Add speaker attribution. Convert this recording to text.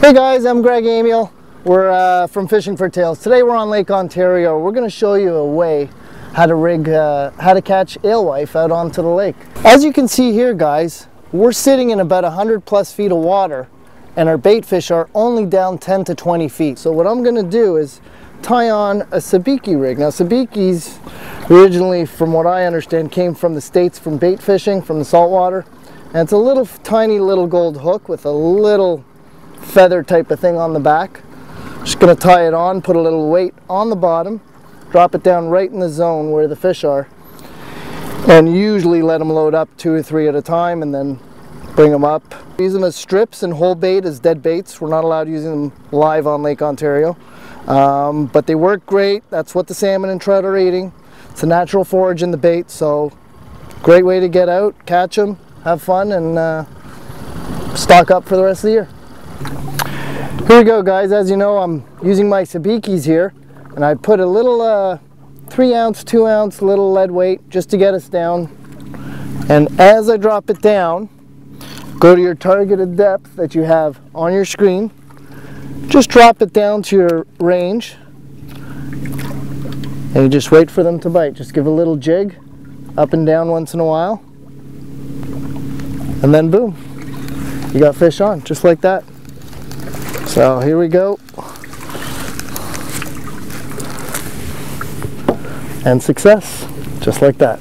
Speaker 1: Hey guys, I'm Greg Amiel. We're uh, from Fishing for Tails. Today we're on Lake Ontario. We're going to show you a way how to rig, uh, how to catch alewife out onto the lake. As you can see here guys, we're sitting in about 100 plus feet of water and our bait fish are only down 10 to 20 feet. So what I'm going to do is tie on a sabiki rig. Now sabikis originally, from what I understand, came from the States from bait fishing, from the saltwater. And it's a little tiny little gold hook with a little feather type of thing on the back. Just gonna tie it on, put a little weight on the bottom, drop it down right in the zone where the fish are, and usually let them load up two or three at a time and then bring them up. Use them as strips and whole bait as dead baits. We're not allowed using them live on Lake Ontario. Um, but they work great. That's what the salmon and trout are eating. It's a natural forage in the bait, so great way to get out, catch them, have fun, and uh, stock up for the rest of the year. Here we go guys, as you know I'm using my sabikis here and I put a little uh, 3 ounce, 2 ounce little lead weight just to get us down. And as I drop it down go to your targeted depth that you have on your screen. Just drop it down to your range. And you just wait for them to bite. Just give a little jig up and down once in a while. And then boom you got fish on just like that so here we go. And success, just like that.